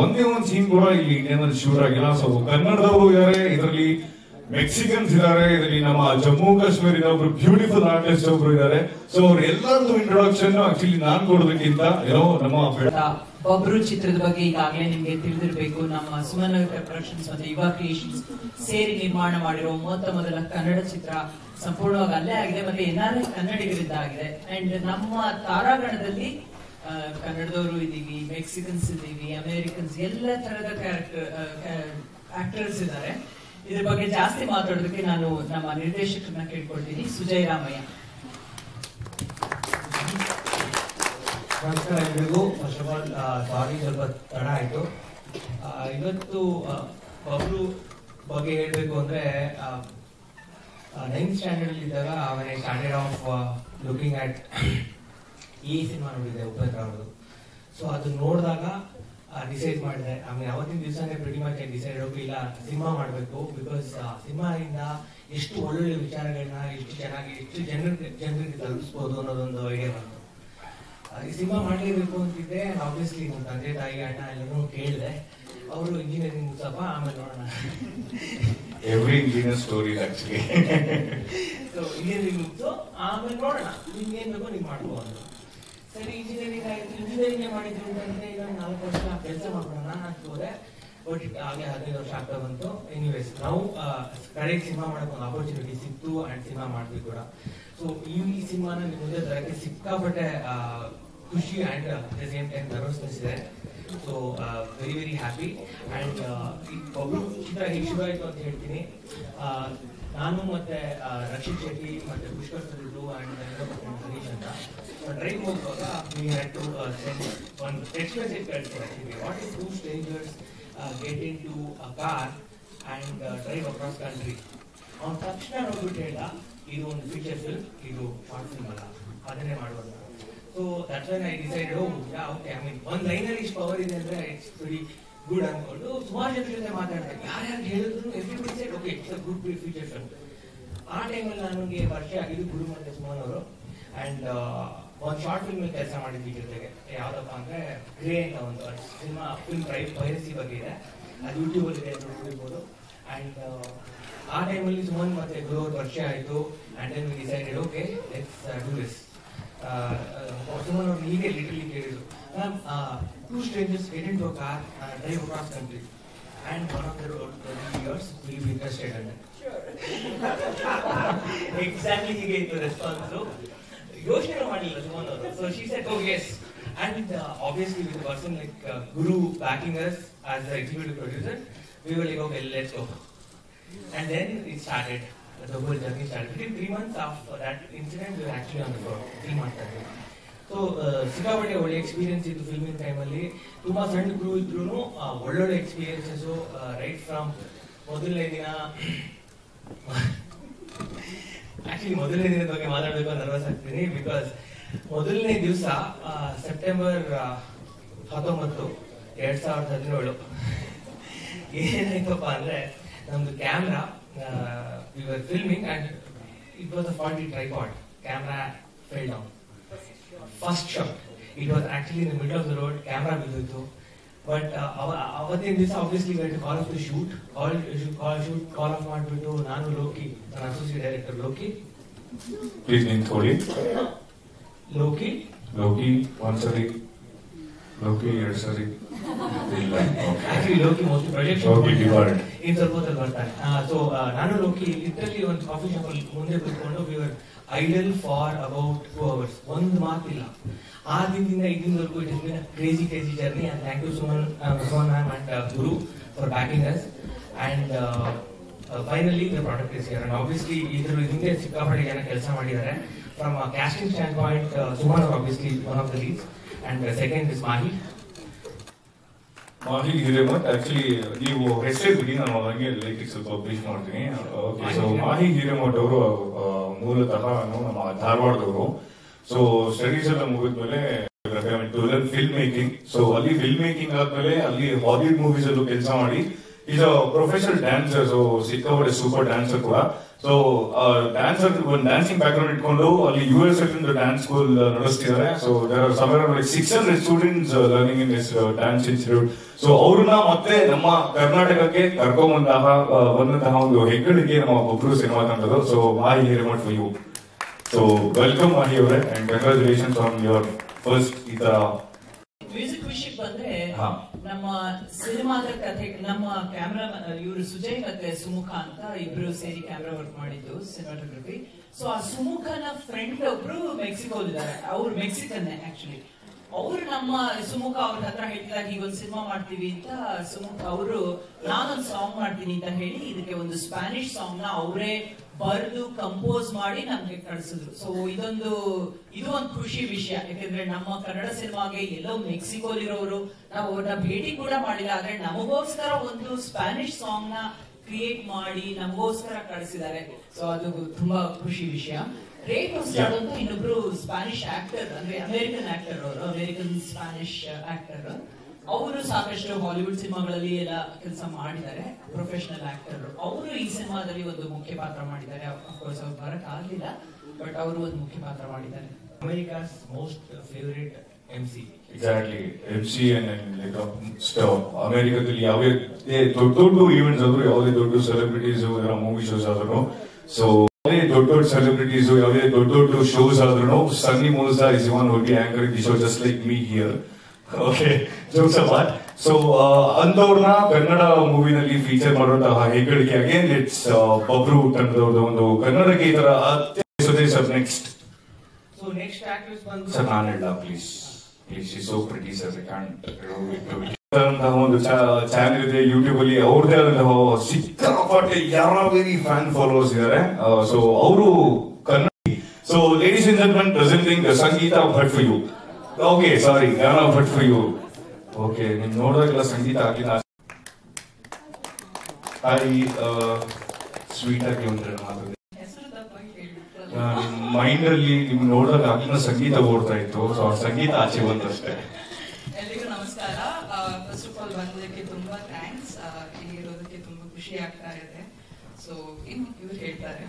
ಒಂದೇ ಒಂದು ಸೀನ್ ಕೂಡ ಇಲ್ಲಿ ಇಂಡಿಯನ್ ಶೂಟ್ ಆಗಿಲ್ಲ. ಸೊ ಕನ್ನಡದವರು ಇದಾರೆ. ಇದರಲ್ಲಿ ಮೆಕ್ಸಿಕನ್ಸ್ ಇದಾರೆ. ಇದರಲ್ಲಿ ನಮ್ಮ ಜಮ್ಮು ಕಾಶ್ಮೀರಿನ ಒಬ್ರು ಬ್ಯೂಟಿಫುಲ್ ಆರ್ಟಿಸ್ಟ್ ಒಬ್ರು ಇದಾರೆ. ಸೊ ಅವ್ರ ಎಲ್ಲರದ್ದು ಇಂಟ್ರೊಡಕ್ಷನ್ ಆಕ್ಚುಲಿ ನಾನ್ ಕೊಡೋದಕ್ಕಿಂತ ಏನೋ ನಮ್ಮ ಒಬ್ರು ಚಿತ್ರದ ಬಗ್ಗೆ ಈಗಾಗಲೇ ನಿಮಗೆ ತಿಳಿದಿರಬೇಕು. ನಮ್ಮ ಸುಮನ್ ಪ್ರೊಡಕ್ಷನ್ಸ್ ಮತ್ತೆ ಯುವ ಕ್ರಿಯೇಷನ್ಸ್ ಸೇರಿ ನಿರ್ಮಾಣ ಮಾಡಿರೋ ಮೊತ್ತ ಮೊದಲ ಕನ್ನಡ ಚಿತ್ರ ಸಂಪೂರ್ಣವಾಗಿ ಅಲ್ಲೇ ಆಗಿದೆ. ಮತ್ತೆ ಏನಾದ್ರೂ ಕನ್ನಡಿಗರಿಂದ ಆಗಿದೆ ಅಂಡ್ ನಮ್ಮ ತಾರಾಗಣದಲ್ಲಿ ಕನ್ನಡದವರು ಇದೀವಿ ಮೆಕ್ಸಿಕನ್ಸ್ ಇದೀವಿ ಅಮೇರಿಕನ್ಸ್ ಎಲ್ಲ ತರದ ಕ್ಯಾರೆಕ್ಟರ್ ಆಕ್ಟರ್ಸ್ ಇದ್ದಾರೆ. ಇದ್ರ ಬಗ್ಗೆ ಜಾಸ್ತಿ ಮಾತಾಡೋದಕ್ಕೆ ನಾನು ನಮ್ಮ ನಿರ್ದೇಶಕರನ್ನ ಕೇಳ್ಕೊಳ್ತೀನಿ, ಸುಜಯ್ ರಾಮಯ್ಯ. ನಮಸ್ಕಾರ ಎಲ್ರಿಗೂ ಫಸ್ಟ್ ಆಫ್ ಆಲ್ ಸಾರಿ ಸ್ವಲ್ಪ ತಡ ಆಯ್ತು. ಇವತ್ತು ಬಬ್ಲು ಬಗ್ಗೆ ಹೇಳ್ಬೇಕು ಅಂದ್ರೆ ನೈನ್ತ್ ಸ್ಟ್ಯಾಂಡರ್ಡ್ ಇದ್ದಾಗ, ಅವನೇ ಸ್ಟ್ಯಾಂಡರ್ಡ್ ಆಫ್ ಲುಕಿಂಗ್ ಅಟ್ ಈ ಸಿನಿಮಾ ನೋಡಿದೆ ಉಪೇಂದ್ರ ಅವರದು ಸೊ ಅದು ನೋಡಿದಾಗ ಡಿಸೈಡ್ ಮಾಡಿದೆ. ಆಮೇಲೆ ಅವತ್ತಿನ ದಿವಸನೇ ಪ್ರಿಟಿ ಮಚ್ ಡಿಸೈಡ್ ಹೋಗಿ ಇಲ್ಲ ಸಿನಿಮಾ ಮಾಡಬೇಕು ಬಿಕಾಸ್ ಸಿನಿಮಾದಿಂದ ಎಷ್ಟು ಒಳ್ಳೊಳ್ಳೆ ವಿಚಾರಗಳನ್ನ ಎಷ್ಟು ಚೆನ್ನಾಗಿ ಎಷ್ಟು ಜನರಿಗೆ ಜನರಿಗೆ ತಲುಪಿಸ್ಬೋದು ಅನ್ನೋದೊಂದು ಐಡಿಯಾ ಬಂತು. ಆ, ಈ ಸಿನಿಮಾ ಮಾಡಲೇಬೇಕು ಅಂತಿದ್ದೆ. ಆಬ್ವಿಯಸ್ಲಿ ನಮ್ಮ ತಂದೆ ತಾಯಿ ಅಣ್ಣ ಎಲ್ಲರೂ ಕೇಳಿದೆ. ಅವರು ಇಂಜಿನಿಯರಿಂಗ್ ಮುಗಿಸಪ್ಪ ಆಮೇಲೆ ನೋಡೋಣ. Every engineer story actually so engineering ಆಮೇಲೆ ನೋಡೋಣ. ನಿಮ್ಗೆ ಏನ್ ಬೇಕೋ ನೀವು ಮಾಡ್ಬೋದು ಸರಿ ಇಂಜಿನಿಯರಿಂಗ್ ಆಯ್ತು. ಇಂಜಿನಿಯರಿಂಗ್ ಮಾಡಿದ್ರು ಅಂತಂದ್ರೆ ಈಗ ನಾಲ್ಕು ವರ್ಷ ಕೆಲಸ ಮಾಡ್ಬಿಡೋಣ ಅಂತ ಹೋದೆ. ಬಟ್ ಹಾಗೆ ಹದಿನೈದು ವರ್ಷ ಆಗ್ತಾ ಬಂತು. ಎನಿವೇಸ್ ನಾವು ಕರೆಕ್ಟ್ ಸಿನಿಮಾ ಮಾಡಕ್ ಒಂದು ಆಪರ್ಚುನಿಟಿ ಸಿಕ್ತು ಅಂಡ್ ಸಿನಿಮಾ ಮಾಡಿದ್ವಿ ಕೂಡ. ಸೊ ಈ ಸಿನಿಮಾನ ನಿಮ್ಮ ಮುಂದೆ ತರಕ್ಕೆ ಸಿಕ್ಕಾಪಟ್ಟೆ ಖುಷಿ and at the same time nervousness ಇದೆ. So very very happy and ಒಬ್ರು ಚಿತ್ರ ಹೇಗೆ ಶುರು ಆಯ್ತು ಅಂತ ಹೇಳ್ತೀನಿ. ನಾನು ಮತ್ತೆ ರಕ್ಷಿತ್ ಶೆಟ್ಟಿ ಮತ್ತೆ ಪುಷ್ಕರ್ ಸರಿದು ಅಂಡ್ ಹರೀಶ್ ಅಂತ. ಡ್ರೈವ್ ಹೋಗುವಾಗ we had to send send one message ಕಳಿಸ್ತೀವಿ what is two strangers two into car and uh, drive across country? ಅವ್ನ ತಕ್ಷಣ ನೋಡ್ಬಿಟ್ಟು ಹೇಳ್ದ ಇದು ಒಂದು ಫೀಚರ್ ಫಿಲ್ಮ್ ಇದು ಶಾರ್ಟ್ ಫಿಲ್ಮ್ ಅಲ್ಲ. ಅದನ್ನೇ ಮಾಡುವಂತ so that's why I decide okay I mean ಒಂದು ಲೈನಲ್ಲಿ ಇಷ್ಟು ಪವರ್ ಇದೆ ಅಂದ್ರೆ ಇಟ್ಸ್ ವೆರಿ ಗುಡ್ ಅನ್ಕೊಂಡು ಸುಮಾರು ಜನ ಜೊತೆ ಮಾತಾಡ್ತಾರೆ. ಯಾರ್ಯಾರು ಹೇಳಿದ್ರು everybody side okay it's a good ಆ ಟೈಮಲ್ಲಿ ನನಗೆ ವರ್ಷ ಆಗಿದ್ದು ಗುರು ಮತ್ತೆ ಸುಮನ್ ಅವರು. ಅಂಡ್ ಒಂದು ಶಾರ್ಟ್ ಫಿಲ್ಮ್ ಕೆಲಸ ಮಾಡಿದ್ವಿ ಜೊತೆಗೆ. ಯಾವ್ದಪ್ಪ ಅಂದ್ರೆ ಗ್ರೇ ಅಂತ ಒಂದು ಸಿನಿಮಾ ಫಿಲ್ಮ್ ಪೈರಸಿ ಬಗ್ಗೆ ಇದೆ. ಅದು ಯೂಟ್ಯೂಬ್ ಅಲ್ಲಿ ಇದೆ ನೋಡಿರ್ಬೋದು ಅಂಡ್ ಆ ಟೈಮಲ್ಲಿ ಸುಮನ್ ಮತ್ತೆ ಗುರು ಅವ್ರ ಪರಿಚಯ ಆಯಿತು. And then decided okay let's do this Suman ಅವ್ರು ಹೀಗೆ ಲಿಟ್ರಲಿ ಕೇಳಿದ್ರು. Ma'am two stages headed to car uh, drive across country. And one of the road years will be interested in it. Sure. exactly he gave the response. So Yoshiro Mani was one of them. So she said, oh yes. And uh, obviously with a person like uh, Guru backing us as the executive producer, we were like, okay, let's go. And then it started. The whole journey started. Within three months after that incident, we were actually on the road. Three months. So ಸಿಕ್ಕಾಪಟ್ಟೆ ಒಳ್ಳೆ experience ಇತ್ತು filming ಟೈಮಲ್ಲಿ ತುಂಬಾ ಸಣ್ಣ ಕ್ರೂ ಇದ್ರು ಒಳ್ಳೊಳ್ಳೆ experiences right from ಮೊದಲನೇ ದಿನ. ಆಕ್ಚುಲಿ ಮೊದಲನೇ ದಿನದ ಬಗ್ಗೆ ಮಾತಾಡಬೇಕು ನರ್ವಸ್ ಆಗ್ತೀನಿ ಬಿಕಾಸ್ ಮೊದಲನೇ ದಿವಸ ಸೆಪ್ಟೆಂಬರ್ ಹತ್ತೊಂಬತ್ತು, ಎರಡ್ ಸಾವಿರದ ಹದಿನೇಳು. ಏನಾಯ್ತಪ್ಪ ಅಂದ್ರೆ, ನಮ್ದು camera filming and it was a faulty tripod camera fail down first shot it was actually in middle of the road camera ಬಿದ್ದೋಯ್ತು but ಅವತ್ತಿನ ದಿವಸ obviously call off the shoot call call shoot call off ಮಾಡಿಬಿಟ್ಟು ನಾನು ಲೋಕಿ ನನ್ನ associate director Loki please ನಿಂತ್ಕೊಳ್ಳಿ ಲೋಕಿ ಲೋಕಿ ಒಂದ್ಸರಿ ಲೋಕಿ ಎರಡ್ ಸರಿ ಇಲ್ಲ ಆಕ್ಚುಲಿ ಲೋಕಿ ಮೋಸ್ಟ್ಲಿ ಪ್ರೊಜೆಕ್ಟ್ ಲೋಕಿ ಡಿಪಾರ್ಟ್ ಇನ್ ಸ್ವಲ್ಪ ಹೊತ್ತಲ್ಲಿ ಬರ್ತಾನೆ ಸೊ ನಾನು ಲೋಕಿ ಲಿಟ್ರಲಿ ಒಂದು ಕಾಫಿ ಶಾಪ್ ಅಲ್ಲಿ ಮುಂದೆ ಕೂತ್ಕೊಂಡು we were idle for about two hours ಒಂದು ಮಾತಿಲ್ಲ ಆ ದಿನದಿಂದ ಈ ದಿನವರೆಗೂ it is crazy crazy journey and thank you Suman Suman ma'am and Guru for backing us and finally the product is here and obviously ಇದ್ರ ಹಿಂದೆ ಸಿಕ್ಕಾಪಟ್ಟೆ ಜನ ಕೆಲಸ ಮಾಡಿದ್ದಾರೆ. From casting standpoint Suman obviously one of the leads and second is Mahi Mahi Hiremath actually ನೀವು ಹೆಸರು ಬಿಡಿ ನಾನು ಹಾಗೆ ಲೈಕ್ ಸ್ವಲ್ಪ ಬ್ರೀಫ್ ಮಾಡ್ತೀನಿ. ಓಕೆ ಸೊ ಮಾಹಿ ಹಿರೇಮಠ್ ಅವರು ಮೂಲತಃ ನಮ್ಮ ಧಾರವಾಡದವರು. ಸೊ ಸ್ಟಡೀಸ್ ಎಲ್ಲ ಮುಗಿದ್ಮೇಲೆ ಫಿಲ್ಮ್ ಮೇಕಿಂಗ್ ಸೊ ಅಲ್ಲಿ ಫಿಲ್ಮ್ ಮೇಕಿಂಗ್ ಆದ್ಮೇಲೆ ಅಲ್ಲಿ ಹಾಲಿವುಡ್ ಮೂವೀಸ್ ಅಲ್ಲೂ ಕೆಲಸ ಮಾಡಿ. Is a professional dancer so ಸಿಕ್ಕಾಪಟ್ಟೆ ಸೂಪರ್ ಡ್ಯಾನ್ಸರ್ ಕೂಡ. ಸೊ ಡ್ಯಾನ್ಸರ್ ಒಂದು ಡ್ಯಾನ್ಸಿಂಗ್ ಬ್ಯಾಕ್ಗ್ರೌಂಡ್ ಇಟ್ಕೊಂಡು ಅಲ್ಲಿ ಯು ಎಸ್ ಒಂದು dance school ನಡೆಸ್ತಿದ್ದಾರೆ. So there are some like six hundred students learning in this dance institute so ಅವ್ರನ್ನ ಮತ್ತೆ ನಮ್ಮ ಕರ್ನಾಟಕಕ್ಕೆ ಕರ್ಕೊಂಬಂತಹ ಆ, ಬಂದಂತಹ ಒಂದು ಹೆಗ್ಗಳಿಕೆ ನಮ್ಮ ಒಬ್ರು cinema ತಂಡದು so Mahi Hiremath for you so welcome Mahi ಅವರೇ and congratulations on your first ಈ ತರ ಮ್ಯೂಸಿಕ್ ವಿಷಯಕ್ಕೆ ಬಂದ್ರೆ ಹಾ. ನಮ್ಮ ಸಿನಿಮಾದ ಕಥೆ, ನಮ್ಮ ಕ್ಯಾಮ್ರಾ ಇವರು ಸುಜಯ್ ಮತ್ತೆ ಸುಮುಖ ಅಂತ ಇಬ್ರು ಸೇರಿ ಕ್ಯಾಮ್ರಾ ವರ್ಕ್ ಮಾಡಿದ್ದು ಸಿನಿಮಾಟೋಗ್ರಫಿ ಸೊ ಆ ಸುಮುಖನ ಫ್ರೆಂಡ್ ಒಬ್ರು ಮೆಕ್ಸಿಕೋಲಿದ್ದಾರೆ ಅವ್ರು ಮೆಕ್ಸಿಕನ್ ಆಕ್ಚುಲಿ ಅವ್ರು ನಮ್ಮ ಸುಮುಖ ಅವ್ರ ಹತ್ರ ಹೇಳ್ತಿದ್ದಾರೆ, ಹೀಗೊಂದು ಸಿನಿಮಾ ಮಾಡ್ತೀವಿ ಅಂತ ಸುಮುಖ ಅವರು, ನಾನೊಂದು ಸಾಂಗ್ ಮಾಡ್ತೀನಿ ಅಂತ ಹೇಳಿ ಇದಕ್ಕೆ ಒಂದು ಸ್ಪ್ಯಾನಿಷ್ ಸಾಂಗ್ನ ಅವರೇ ಬರೆದು ಕಂಪೋಸ್ ಮಾಡಿ ನಮ್ಗೆ ಕಳಿಸಿದ್ರು. ಸೊ ಇದೊಂದು, ಇದು ಒಂದು ಖುಷಿ ವಿಷಯ. ಯಾಕಂದ್ರೆ ನಮ್ಮ ಕನ್ನಡ ಸಿನಿಮಾಗೆ ಎಲ್ಲೋ ಮೆಕ್ಸಿಕೋಲಿರೋರು, ನಾವು ಅವ್ರನ್ನ ಭೇಟಿ ಕೂಡ ಮಾಡಿಲ್ಲ. ಆದ್ರೆ ನಮಗೋಸ್ಕರ ಒಂದು ಸ್ಪ್ಯಾನಿಷ್ ಸಾಂಗ್ನ ಕ್ರಿಯೇಟ್ ಮಾಡಿ ನಮಗೋಸ್ಕರ ಕಳಿಸಿದ್ದಾರೆ. ಸೊ ಅದು ತುಂಬಾ ಖುಷಿ ವಿಷಯ. ರೇಟ್ Yeah. ಅಂತ ಇನ್ನೊಬ್ರು ಸ್ಪ್ಯಾನಿಷ್ ಆಕ್ಟರ್ ಅಂದ್ರೆ ಅಮೆರಿಕನ್ ಆಕ್ಟರ್ ಅವರು ಅಮೆರಿಕನ್ ಸ್ಪ್ಯಾನಿಷ್ ಆಕ್ಟರ್ ಅವರು ಸಾಕಷ್ಟು ಹಾಲಿವುಡ್ ಸಿನಿಮಾಗಳಲ್ಲಿ ಎಲ್ಲ ಕೆಲಸ ಮಾಡಿದ್ದಾರೆ ಪ್ರೊಫೆಷನಲ್ ಆಕ್ಟರ್ ಅವರು ಈ ಸಿನಿಮಾದಲ್ಲಿ ಒಂದು ಮುಖ್ಯ ಪಾತ್ರ ಮಾಡಿದ್ದಾರೆ. ಅಫ್ಕೋರ್ಸ್ ಅವ್ರು ಬರಕ್ ಆಗ್ಲಿಲ್ಲ ಬಟ್ ಅವರು ಒಂದು ಮುಖ್ಯ ಪಾತ್ರ ಮಾಡಿದ್ದಾರೆ. America's most favourite MC. Exactly C ಅಮೆರಿಕದಲ್ಲಿ ಯಾವುದೇ ದೊಡ್ಡ ದೊಡ್ಡ ಈವೆಂಟ್ಸ್ ಆದ್ರೂ ಯಾವುದೇ ದೊಡ್ಡ ಸೆಲೆಬ್ರಿಟೀಸ್ ಮೂವಿ ಶೋಸ್ ಆದ್ರೂ. ಸೊ ಯಾವುದೇ ದೊಡ್ಡ ದೊಡ್ಡ ಸೆಲೆಬ್ರಿಟೀಸ್ ಯಾವುದೇ ದೊಡ್ಡ ದೊಡ್ಡ ಶೋಸ್ ಆದ್ರೂ ಸನ್ನಿ ಮೋಲ್ಸಾ ಇಸ್ ಒನ್ ಒಟ್ಟಿ anchor the show just like me here okay jokes apart so ಅಂಥವ್ರನ್ನ ಕನ್ನಡ ಮೂವಿನಲ್ಲಿ ಫೀಚರ್ ಮಾಡುವಂತಹ ಹೆಗ್ಗಳಿಕೆ ಅಗೇನ್ ಇಟ್ಸ್ ಬಬ್ರು ತಂಡದವ್ರದ್ದು ಒಂದು ಕನ್ನಡಕ್ಕೆ ಈ ತರ ಅತ್ಯ sir next So next actors ಬಂದು ಸರ್ ನಾನು ಹೇಳ please please is so pretty sir can't ಒಂದು ಚಾನೆಲ್ ಇದೆ ಯೂಟ್ಯೂಬ್ ಅಲ್ಲಿ ಅವ್ರದೇ ಆದಂತಹ ಸಿಕ್ಕಾಪಟ್ಟೆ ಯಾರಾವೇರಿ ಫ್ಯಾನ್ ಫಾಲೋವರ್ಸ್ ಇದ್ದಾರೆ ಸೊ ಅವರು Kannada. So ladies and gentlemen presenting Sangeetha Bhat for you okay sorry Gana Bhat for you okay ನಿಮ್ ನೋಡೋದಕ್ಕೆಲ್ಲ ಸಂಗೀತ ಹಾಕಿದ ಹಾಯ್ ಸ್ವೀಟ್ ಆಗಿ ಒಂದು ಮಾತು ಹೆಸರು ತಪ್ಪಾಗಿ ಹೇಳ್ಬಿಟ್ರಲ್ಲ. ಮೈಂಡ್ ಅಲ್ಲಿ ನಿಮ್ ನೋಡಿದಾಗ ಆಗಿನ ಸಂಗೀತ ಓಡ್ತಾ ಇತ್ತು. ಸಂಗೀತ ಆಚೆ ಬಂದಷ್ಟೇ. ಎಲ್ಲರಿಗೂ ನಮಸ್ಕಾರ. ಫಸ್ಟ್ ಆಫ್ ಆಲ್ ಬಂದಕ್ಕೆ ತುಂಬಾ ಥ್ಯಾಂಕ್ಸ್ ಇಲ್ಲಿ ಇರೋದಕ್ಕೆ ತುಂಬಾ ಖುಷಿ ಆಗ್ತಾ ಇದೆ. ಸೊ ಇನ್ನು ಇವ್ರು ಹೇಳ್ತಾರೆ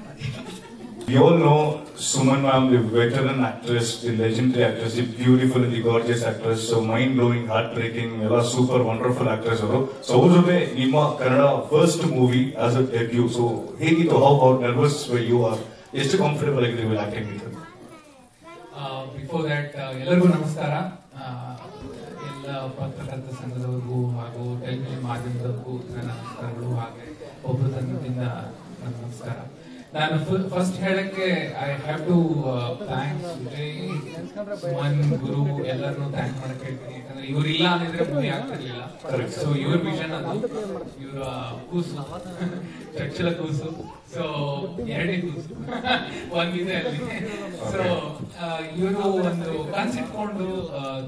We all know Suman ma'am, the veteran actress, the legendary actress, the beautiful and the gorgeous actress, so mind blowing, heartbreaking, ಎಲ್ಲ ಸೂಪರ್ ವಂಡರ್ಫುಲ್ ಆಕ್ಟ್ರೆಸ್ ಅವರು. ಸೊ ಅವ್ರ ಜೊತೆ ನಿಮ್ಮ Kannada first movie as a debut so ಹೇಗಿತ್ತು? How how nervous you are ಎಷ್ಟು comfortable ಆಗಿದ್ದೀವಿ acting with before that ಎಲ್ಲರಿಗೂ ನಮಸ್ಕಾರ. ಎಲ್ಲ ಪತ್ರಕರ್ತ ಸಂಘದವರಿಗೂ ಹಾಗೂ ಟೆಲಿವಿಷನ್ ಮಾಧ್ಯಮದವರಿಗೂ ನನ್ನ ನಮಸ್ಕಾರಗಳು. ಹಾಗೆ ಒಬ್ಬ ತಂಡದಿಂದ ನಮಸ್ಕಾರ. ನಾನು ಫಸ್ಟ್ ಹೇಳಕ್ಕೆ I have to thanks Vijay Suman Guru ಎಲ್ಲರನ್ನು ಥ್ಯಾಂಕ್ ಮಾಡಕ್ ಹೇಳ್ತೀನಿ. ಯಾಕಂದ್ರೆ ಇವ್ರು ಇಲ್ಲ ಅಂದಿದ್ರೆ ಮೂವಿ ಆಗ್ತಿರ್ಲಿಲ್ಲ. ಸೊ ಇವ್ರ ವಿಷನ್ ಅದು. ಇವರ ಕೂಸು. ಚಚ್ಚಲ ಕೂಸು. ಸೊ ಎರಡೇ ಕೂಸು. ಒಂದಿದೆ ಅಲ್ಲಿ. ಸೊ ಇವರು ಒಂದು ಕಾನ್ಸಿಟ್ಕೊಂಡು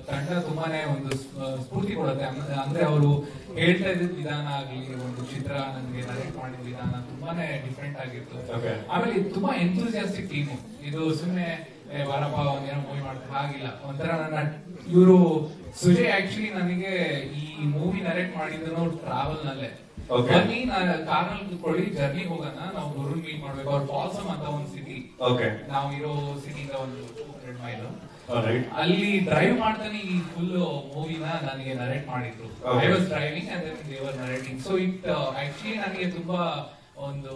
ತಂಡ ತುಂಬಾನೇ ಒಂದು ಸ್ಫೂರ್ತಿ ಕೊಡುತ್ತೆ. ಅಂದ್ರೆ- ಅವರು ಹೇಳ್ತಾ ಇದ್ದ ವಿಧಾನ ಆಗ್ಲಿ ಒಂದು ಚಿತ್ರ ನನಗೆ ನರೇಟ್ ಮಾಡಿದ ವಿಧಾನ ತುಂಬಾನೇ ಡಿಫ್ರೆಂಟ್ ಆಗಿತ್ತು. ಆಮೇಲೆ ಇದು ತುಂಬಾ ಎಂಥೂಸಿಯಾಸ್ಟಿಕ್ ಟೀಮು ಇದು ಸುಮ್ಮನೆ ವಾರಪ್ಪ ಒಂದೇನೋ ಮೂವಿ ಮಾಡ್ತಾರೆ ಹಾಗಿಲ್ಲ. ಒಂಥರ ನನ್ನ ಇವರು ಸುಜಯ್ ಆಕ್ಚುಲಿ ನನಗೆ ಈ ಮೂವಿ ನರೇಟ್ ಮಾಡಿದ್ದು ಟ್ರಾವೆಲ್ ನಲ್ಲೇ. ಬನ್ನಿ ಕಾರ್ನಲ್ಲಿ ಕುತ್ಕೊಳ್ಳಿ ಜರ್ನಿ ಹೋಗೋಣ ನಾವು ಗುರುನ್ ಮೀಟ್ ಮಾಡ್ಬೇಕು. ಅವ್ರು ಫಾಲ್ಸಮ್ ಅಂತ ಒಂದು ಸಿಟಿ ಓಕೆ ನಾವು ಇರೋ ಸಿಟಿಯಿಂದ ಒಂದು ಹಂಡ್ರೆಡ್ ಮೈಲ್ ಅಲ್ಲಿ ಡ್ರೈವ್ ಮಾಡ್ತಾನೆ ಈ ಫುಲ್ ಮೂವಿನ ನನಗೆ ನರೇಟ್ ಮಾಡಿದ್ರು. I was driving and then they were narrating so it actually ನನಗೆ ತುಂಬಾ ಒಂದು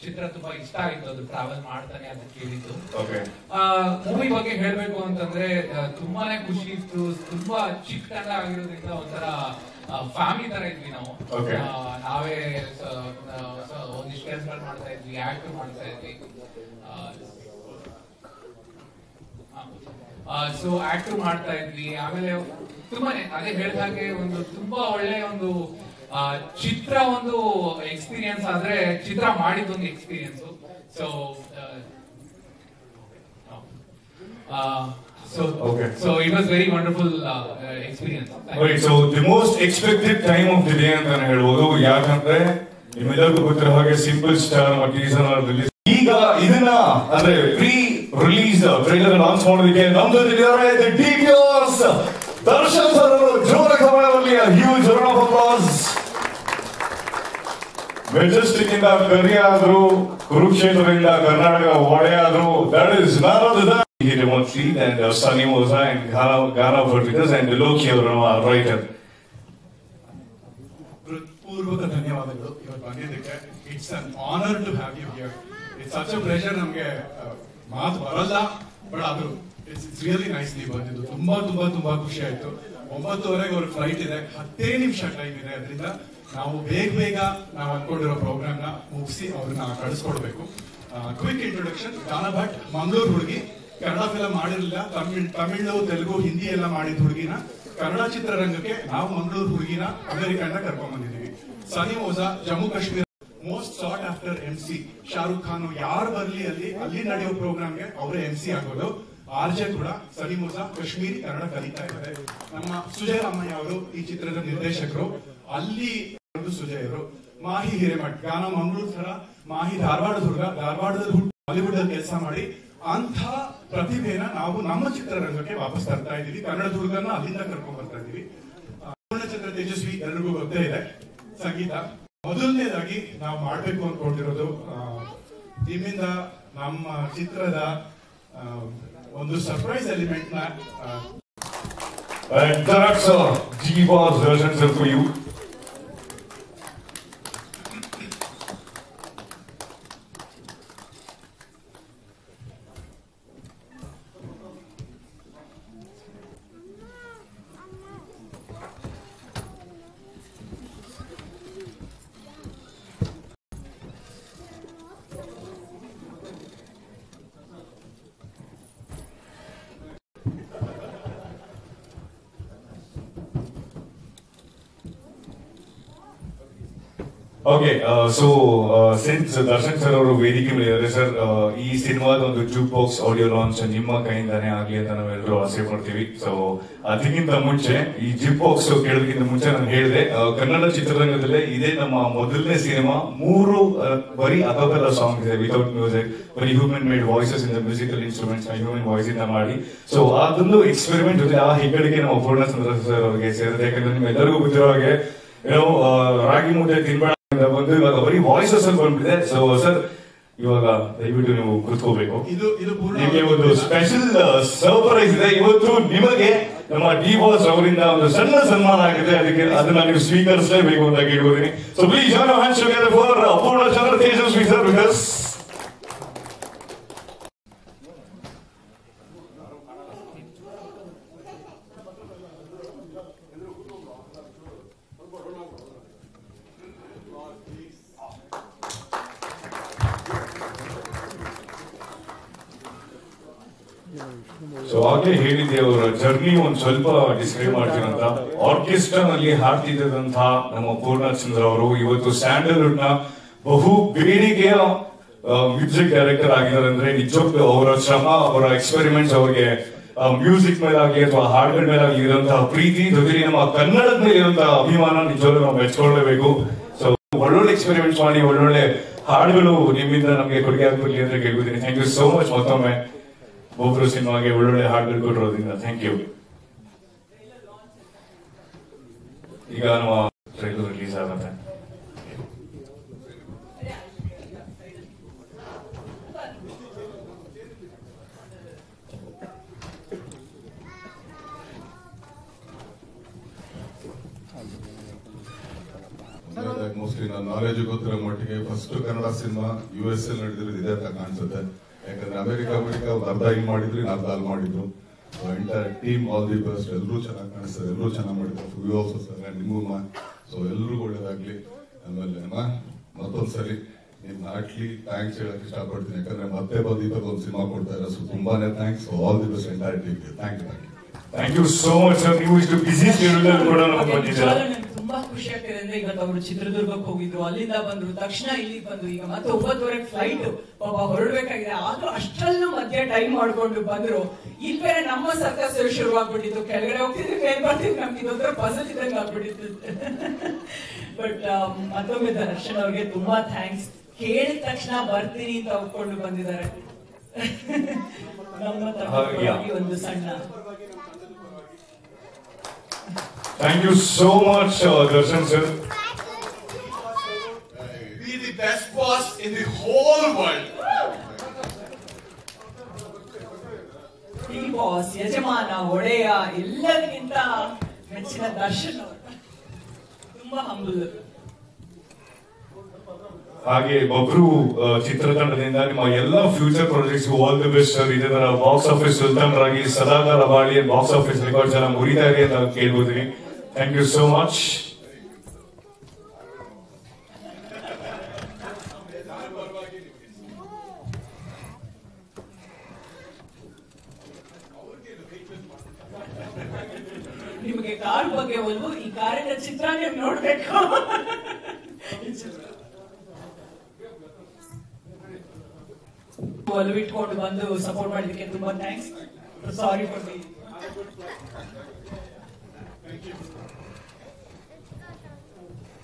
ಚಿತ್ರ ತುಂಬಾ ಇಷ್ಟ ಆಯ್ತು. ಅದು ಟ್ರಾವೆಲ್ ಮಾಡ್ತಾನೆ ಅಂತ ಕೇಳಿದ್ದು. ಮೂವಿ ಬಗ್ಗೆ ಹೇಳ್ಬೇಕು ಅಂತಂದ್ರೆ ತುಂಬಾನೇ ಖುಷಿ ಇತ್ತು. ತುಂಬಾ ಚಿಕ್ಕ ತಂಡ ಆಗಿರೋದ್ರಿಂದ ಒಂಥರ ಫ್ಯಾಮಿಲಿ ತರ ಇದ್ವಿ ನಾವು. ನಾವೇ ಒಂದಿಷ್ಟು ಕೆಲಸಗಳು ಮಾಡ್ತಾ ಇದ್ವಿ ಆಕ್ಟ್ ಮಾಡ್ತಾ ಇದ್ವಿ. ಸೊ ಆಕ್ಟ್ ಮಾಡ್ತಾ ಇದ್ವಿ. ಆಮೇಲೆ ತುಂಬಾನೇ ಅದೇ ಹೇಳಿದ ಹಾಗೆ ಒಂದು ತುಂಬಾ ಒಳ್ಳೆ ಒಂದು ಆ, ಚಿತ್ರ ಒಂದು ಎಕ್ಸ್ಪೀರಿಯನ್ಸ್ ಆದ್ರೆ ಚಿತ್ರ ಮಾಡಿದ್ದೊಂದು experience so so Okay. So so it was very wonderful experience right so the most expected time of the day ಅಂತಾನೆ ಹೇಳ್ಬೋದು. ಯಾಕಂದ್ರೆ ನಿಮ್ಮೆಲ್ಲರಿಗೂ ಗೊತ್ತಿರೋ ಹಾಗೆ ಸಿಂಪಲ್ ಸ್ಟಾರ್ ಟೀಸರ್ ರಿಲೀಸ್ ಈಗ ಇದನ್ನ ಅಂದ್ರೆ ಪ್ರೀ ರಿಲೀಸ್ ಟ್ರೈಲರ್ ಲಾಂಚ್ ಮಾಡೋದಕ್ಕೆ ನಮ್ದು ದರ್ಶನ್ ಸರ್ ಅವರು ಜೋರ ಸಮಯದಲ್ಲಿ huge round of applause Majestic ಇಂದ ಕರಿಯಾದ್ರು ಕುರುಕ್ಷೇತ್ರದಿಂದ ಕರ್ನಾಟಕ ಒಡೆಯಾದ್ರು. That is non remotely and Sunny Moza and ಗಾನ ಗಾನ ಫರ್ಟಿಕಸ್ ಅಂಡ್ ಲೋಕಿ ಅವರು ರೈಟರ್ ಪೂರ್ವಕ ಧನ್ಯವಾದಗಳು. ಇವತ್ತು ಬಂದಿದ್ದಕ್ಕೆ. It's an honour to have you here it's such a pleasure ನಮಗೆ ಮಾತು ಬರಲ್ಲ ಬಟ್ ಅದು ಇಟ್ಸ್ ಇಟ್ಸ್ ರಿಯಲಿ ನೀವು ಬಂದಿದ್ದು. ತುಂಬಾ ತುಂಬಾ ತುಂಬಾ ಖುಷಿ ಆಯ್ತು. ಒಂಬತ್ತುವರೆಗೆ ಅವ್ರ ಫ್ಲೈಟ್ ಇದೆ. ಹತ್ತೇ ನಿಮಿಷ ಟೈಮ್ ಇದೆ. ಅದರಿಂದ ನಾವು ಬೇಗ ಬೇಗ ನಾವು ಅನ್ಕೊಂಡಿರೋ ಪ್ರೋಗ್ರಾಮ್ನ ಮುಗಿಸಿ ಅವ್ರನ್ನ ಕಳಿಸ್ಕೊಡ್ಬೇಕು. ಕ್ವಿಕ್ ಇಂಟ್ರೊಡಕ್ಷನ್ ಗಾನ ಭಟ್ ಮಂಗಳೂರು ಹುಡುಗಿ. ಕನ್ನಡ ಫಿಲಂ ಮಾಡಿರಲಿಲ್ಲ. ತಮಿಳ್ ತಮಿಳು ತೆಲುಗು, ಹಿಂದಿ ಎಲ್ಲ ಮಾಡಿದ ಹುಡುಗಿನ. ಕನ್ನಡ ಚಿತ್ರರಂಗಕ್ಕೆ ನಾವು ಮಂಗಳೂರು ಹುಡುಗಿನ ಅಮೆರಿಕನ್ನ ಕರ್ಕೊಂಡ್ ಬಂದಿದ್ದೀವಿ. ಸನಿ Ojha Jammu Kashmir most sought after M C Shahrukh Khan ಯಾರು ಬರ್ಲಿ ಅಲ್ಲಿ ಅಲ್ಲಿ ನಡೆಯೋ ಪ್ರೋಗ್ರಾಮ್ಗೆ ಅವರೇ ಎಂ ಸಿ ಆಗೋದು. ಆರ್ ಜೆ ಕೂಡ ಸನಿ ಮೋಸಾ, ಕಾಶ್ಮೀರಿ ಕನ್ನಡ ಕಲಿತಾ ಇದ್ದಾರೆ. ನಮ್ಮ ಸುಜಯ್ ರಾಮಯ್ಯ ಅವರು ಈ ಚಿತ್ರದ ನಿರ್ದೇಶಕರು. ಅಲ್ಲಿ ಸುಜಯ್ ಅವರು ಮಾಹಿ ಹಿರೇಮಠ್, ಗಾನ ಮಂಗಳೂರು ತರ ಮಾಹಿ ಧಾರವಾಡದ ಹುಡುಗ ಧಾರವಾಡದ ಬಾಲಿವುಡ್ ಅಲ್ಲಿ ಕೆಲಸ ಮಾಡಿ ಅಂಥ ಪ್ರತಿಭೆನ ನಾವು ನಮ್ಮ ಚಿತ್ರರಂಗಕ್ಕೆ ವಾಪಸ್ ತರ್ತಾ ಇದೀವಿ ಕನ್ನಡ ದುರ್ಗನ್ನ ಅಲ್ಲಿಂದ ಕರ್ಕೊಂಡು ಬರ್ತಾ ಇದೀವಿ ಆ, ಪೂರ್ಣಚಂದ್ರ ತೇಜಸ್ವಿ ಎಲ್ರಿಗೂ ಗೊತ್ತೇ ಇದೆ. ಸಂಗೀತ. ಮೊದಲನೇದಾಗಿ ನಾವು ಮಾಡ್ಬೇಕು ಅನ್ಕೊಂಡಿರೋದು ನಿಮ್ಮಿಂದ ನಮ್ಮ ಚಿತ್ರದ ಒಂದು surprise ಎಲಿಮೆಂಟ್ನ okay so since Darshan sir ಅವರು ವೇದಿಕೆ ಮೇಲೆ ಸರ್ ಈ ಸಿನಿಮಾದ ಒಂದು ಜೂಕ್ ಬಾಕ್ಸ್ ಆಡಿಯೋ ಲಾಂಚ್ ನಿಮ್ಮ ಕೈಯಿಂದಾನೇ ಆಗಲಿ ಅಂತ ನಾವೆಲ್ಲರೂ ಆಸೆ ಪಡ್ತೀವಿ. ಸೊ ಅದಕ್ಕಿಂತ ಮುಂಚೆ ಈ ಜಿಪ್ ಬಾಕ್ಸ್ ಕೇಳೋದಕ್ಕಿಂತ ಮುಂಚೆ ನಾನು ಹೇಳಿದೆ ಕನ್ನಡ ಚಿತ್ರರಂಗದಲ್ಲೇ ಇದೇ ನಮ್ಮ ಮೊದಲನೇ ಸಿನಿಮಾ. ಮೂರು ಆ, ಬರೀ ಅಕಬೆಲ್ಲ ಸಾಂಗ್ ಇದೆ ವಿತೌಟ್ ಮ್ಯೂಸಿಕ್ ಬರೀ ಹ್ಯೂಮನ್ ಮೇಡ್ ವಾಯ್ಸಸ್ ಇಂದ ಮ್ಯೂಸಿಕಲ್ ಇನ್ಸ್ಟ್ರೂಮೆಂಟ್ಸ್ ಹ್ಯೂಮನ್ ವಾಯ್ಸ್ ಇಂದ ಮಾಡಿ. ಸೊ ಅದೊಂದು ಎಕ್ಸ್ಪೆರಿಮೆಂಟ್ ಜೊತೆ ಆ ಹೆಗ್ಗಳಿಕೆ ನಮ್ಮ ಪೂರ್ಣಚಂದ್ರ ಸರ್ ಅವರಿಗೆ ಸೇರಿದೆ. ಯಾಕಂದ್ರೆ ನಿಮ್ಮೆಲ್ಲರಿಗೂ ಗೊತ್ತಿರೋ ಹಾಗೆ ರಾಗಿ ಮೂಟೆ ತಿನ್ಬೇಡ ಇವಾಗ ಬರೀ ವಾಯ್ಸಸ್ ಅಲ್ಲಿ ಬಂದ್ಬಿಟ್ಟಿದೆ. ಸೊ ಸರ್ ಇವಾಗ ದಯವಿಟ್ಟು ನೀವು ಕುತ್ಕೋಬೇಕು. ಇದು ಇದು ನಿಮಗೆ ಒಂದು ಸ್ಪೆಷಲ್ ಸರ್ಪ್ರೈಸ್ ಇದೆ. ಇವತ್ತು ನಿಮಗೆ ನಮ್ಮ ಡಿ ಬಾಸ್ ಅವರಿಂದ ಒಂದು ಸಣ್ಣ ಸನ್ಮಾನ ಆಗಿದೆ. ಅದಕ್ಕೆ ಅದನ್ನ ನೀವು ಸ್ವೀಕರಿಸಲೇಬೇಕು ಅಂತ ಕೇಳ್ಬೋದಿನಿ so please for Apoorna Chandra Tejaswi sir because so ಆಗ್ಲೇ ಹೇಳಿದ್ದೆ ಅವರ ಜರ್ನಿ ಒಂದ್ ಸ್ವಲ್ಪ ಡಿಸ್ಕ್ರೈಬ್ ಮಾಡ್ತೀರಂತ. ಆರ್ಕೆಸ್ಟ್ರಾ ನಲ್ಲಿ ಹಾಡ್ತಿದ್ದಂತಹ ನಮ್ಮ ಪೂರ್ಣಚಂದ್ರ ಅವರು ಇವತ್ತು ಸ್ಯಾಂಡಲ್ವುಡ್ನ ಬಹು ಬೇಡಿಕೆಯ ಮ್ಯೂಸಿಕ್ ಡೈರೆಕ್ಟರ್ ಆಗಿದ್ದಾರೆ ಅಂದ್ರೆ ನಿಜಕ್ಕೂ ಅವರ ಶ್ರಮ, ಅವರ ಎಕ್ಸ್ಪೆರಿಮೆಂಟ್ಸ್ ಅವರಿಗೆ ಮ್ಯೂಸಿಕ್ ಮೇಲಾಗಿ ಅಥವಾ ಹಾಡುಗಳ ಮೇಲಾಗಿ ಇರುವಂತಹ ಪ್ರೀತಿ ಜೊತೆಗೆ ನಮ್ಮ ಕನ್ನಡದ ಮೇಲೆ ಇರುವಂತಹ ಅಭಿಮಾನ ನಿಜವಾಗ್ಲೂ ನಾವು ಮೆಚ್ಕೊಳ್ಳೇಬೇಕು. ಸೊ ಒಳ್ಳೊಳ್ಳೆ ಎಕ್ಸ್ಪೆರಿಮೆಂಟ್ಸ್ ಮಾಡಿ, ಒಳ್ಳೊಳ್ಳೆ ಹಾಡುಗಳು ನಿಮ್ಮಿಂದ ನಮಗೆ ಕೊಡುಗೆ ಆಗ್ಬಿಡ್ಲಿ ಅಂತ ಕೇಳ್ಕೊತೀನಿ ಥ್ಯಾಂಕ್ ಯು ಸೋ ಮಚ್ ಮತ್ತೊಮ್ಮೆ ಒಬ್ರು ಸಿನಿಮಾಗೆ ಒಳ್ಳೊಳ್ಳೆ ಹಾಡುಗಳು ಕೊಟ್ಟಿರೋದ್ರಿಂದ ಥ್ಯಾಂಕ್ ಯು ಈಗ ನಮ್ಮ ಟ್ರೈಲರ್ ರಿಲೀಸ್ ಆಗುತ್ತೆ. ಮೋಸ್ಟ್ಲಿ ನನ್ನ ನಾಲೆಜ್ ಗೊತ್ತಿರೋ ಮಟ್ಟಿಗೆ first Kannada cinema U S L ನಡೆದಿರೋದು ಇದೆ ಅಂತ ಕಾಣಿಸುತ್ತೆ. ಯಾಕಂದ್ರೆ ಅಮೆರಿಕ ಅಮೆರಿಕ ಅರ್ಧ ಇಲ್ಲಿ ಮಾಡಿದ್ರು ಅರ್ಧ ಅಲ್ಲಿ ಮಾಡಿದ್ರು. Entire team all the best ಎಲ್ಲರೂ ಚೆನ್ನಾಗಿ ಕಾಣಿಸ್ತಾರೆ ಎಲ್ಲರೂ ಚೆನ್ನಾಗಿ ಮಾಡಿದ್ರು ಯು ಆಲ್ಸೋ ಸರ್ ನಿಮಗೂ ಸೊ ಎಲ್ರಿಗೂ ಒಳ್ಳೇದಾಗ್ಲಿ. ಆಮೇಲೆ ಮತ್ತೊಂದ್ಸರಿ ನಿಮ್ ಹಾರ್ಟ್ಲಿ ಥ್ಯಾಂಕ್ಸ್ ಹೇಳಕ್ ಇಷ್ಟಪಡ್ತೀನಿ. ಯಾಕಂದ್ರೆ ಮತ್ತೆ ಬಂದು ಈ ಸಿನಿಮಾ ಕೊಡ್ತಾ ಇರೋ ಸೊ ತುಂಬಾನೇ thanks all the best entire team thank you thank you thank you so much ನೀವು ಇಷ್ಟು ಬಿಸಿ ಕೂಡ ನಮ್ಗೆ ಬಂದಿದ್ದೀರಾ ನಿಜವಾಗ್ಲೂ ನಂಗೆ ತುಂಬಾ ಖುಷಿ ಆಗ್ತಿದೆ ಅಂದ್ರೆ ಇವತ್ತು ಅವರು ಚಿತ್ರದುರ್ಗಕ್ಕೆ ಹೋಗಿದ್ರು. ಅಲ್ಲಿಂದ ಬಂದ್ರು. ತಕ್ಷಣ ಇಲ್ಲಿಗೆ ಬಂದ್ರು. ಈಗ ಮತ್ತೆ ಒಂಬತ್ತುವರೆ ಫ್ಲೈಟ್ ಪಾಪ ಹೊರಡ್ಬೇಕಾಗಿದೆ. ಆದ್ರೂ ಅಷ್ಟಲ್ಲೂ ಮಧ್ಯ ಟೈಮ್ ಮಾಡ್ಕೊಂಡು ಬಂದ್ರು. ಇಲ್ಲಿ ಬೇರೆ ನಮ್ಮ ಸರ್ಕಸ್ ಶುರುವಾಗ್ಬಿಟ್ಟಿತ್ತು. ಕೆಳಗಡೆ ಹೋಗ್ತಿದ್ವಿ ಮೇಲ್ ಬರ್ತಿದ್ವಿ ನಮ್ಗೆ ಇದೊಂಥರ ಪಸಲ್ ಇದ್ದಂಗೆ ಆಗ್ಬಿಟ್ಟಿತ್ತು. ಬಟ್ ಮತ್ತೊಮ್ಮೆ ದರ್ಶನ್ ಅವ್ರಿಗೆ ತುಂಬಾ ಥ್ಯಾಂಕ್ಸ್ ಕೇಳಿದ ತಕ್ಷಣ ಬರ್ತೀನಿ ಅಂತ ಒಪ್ಕೊಂಡು ಬಂದಿದ್ದಾರೆ. ನಮ್ಮ ತರಫು ಒಂದು ಸಣ್ಣ. Thank you so much Darshan sir. In the whole world. ಈ ಬಾಸ್ ಯಜಮಾನ ಒಡೆಯ ಎಲ್ಲರಿಗಿಂತ ಮೆಚ್ಚಿನ ದರ್ಶನ್. ತುಂಬಾ ಹಂಬಲ್ ಹಾಗೆ ಬಬ್ರು ಚಿತ್ರತಂಡದಿಂದ ನಿಮ್ಮ ಎಲ್ಲ future projects all the best sir ಇದೇ ತರ ಬಾಕ್ಸ್ ಆಫೀಸ್ ಸುಲ್ತಾನರಾಗಿ ಸದಾಕಾಲ ಬಾಳಿ ಬಾಕ್ಸ್ ಆಫೀಸ್ ರೆಕಾರ್ಡ್ಸ್ ಜನ ಮುರಿತಾ ಇರಿ ಅಂತ ಕೇಳ್ಬೋದಿನಿ ಥ್ಯಾಂಕ್ ಯು ಸೋ ಮಚ್ ನಿಮಗೆ ಕಾರ್ ಬಗ್ಗೆ ಒಂದು ಈ ಕಾರಿನ ಚಿತ್ರ ನೀವು ನೋಡ್ಬೇಕು ಒಲವಿಟ್ಕೊಂಡು ಬಂದು ಸಪೋರ್ಟ್ ಮಾಡಿದಕ್ಕೆ ತುಂಬಾ thanks sorry for me